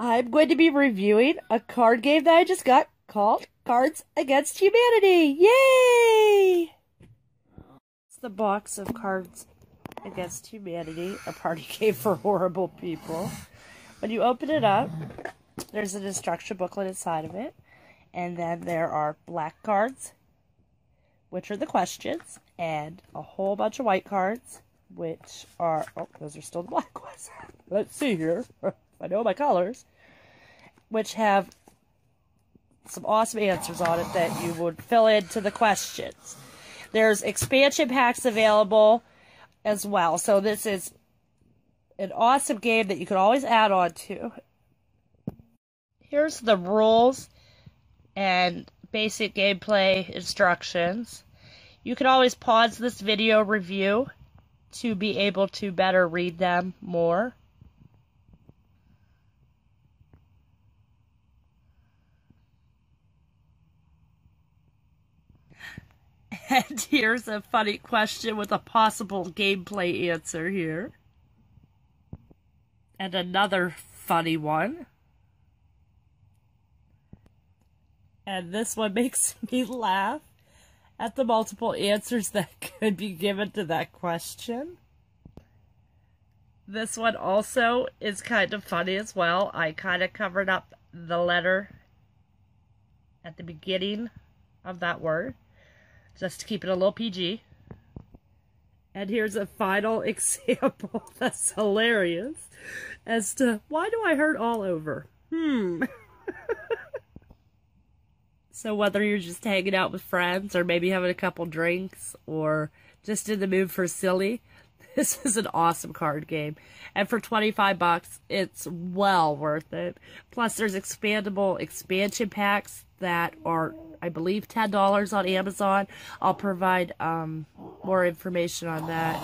I'm going to be reviewing a card game that I just got called Cards Against Humanity. Yay! It's the box of Cards Against Humanity, a party game for horrible people. When you open it up, there's an instruction booklet inside of it, and then there are black cards, which are the questions, and a whole bunch of white cards, which are, oh, those are still the black ones. Let's see here. I know my colors, which have some awesome answers on it that you would fill into the questions. There's expansion packs available as well. So this is an awesome game that you can always add on to. Here's the rules and basic gameplay instructions. You can always pause this video review to be able to better read them more. And here's a funny question with a possible gameplay answer here. And another funny one. And this one makes me laugh at the multiple answers that could be given to that question. This one also is kind of funny as well. I kind of covered up the letter at the beginning of that word just to keep it a little PG. And here's a final example that's hilarious as to why do I hurt all over? Hmm. so whether you're just hanging out with friends or maybe having a couple drinks or just in the mood for silly, this is an awesome card game. And for 25 bucks, it's well worth it. Plus there's expandable expansion packs that are I believe $10 on Amazon. I'll provide um, more information on that.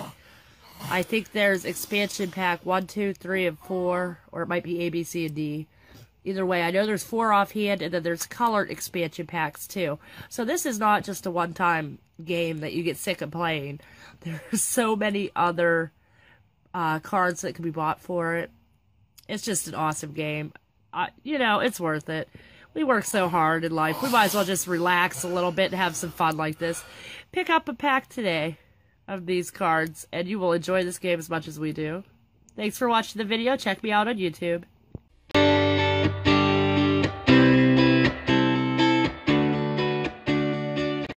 I think there's expansion pack 1, 2, 3, and 4, or it might be A, B, C, and D. Either way, I know there's four offhand, and then there's colored expansion packs too. So this is not just a one-time game that you get sick of playing. There's so many other uh, cards that can be bought for it. It's just an awesome game. You know, it's worth it. We work so hard in life. We might as well just relax a little bit and have some fun like this. Pick up a pack today of these cards, and you will enjoy this game as much as we do. Thanks for watching the video. Check me out on YouTube.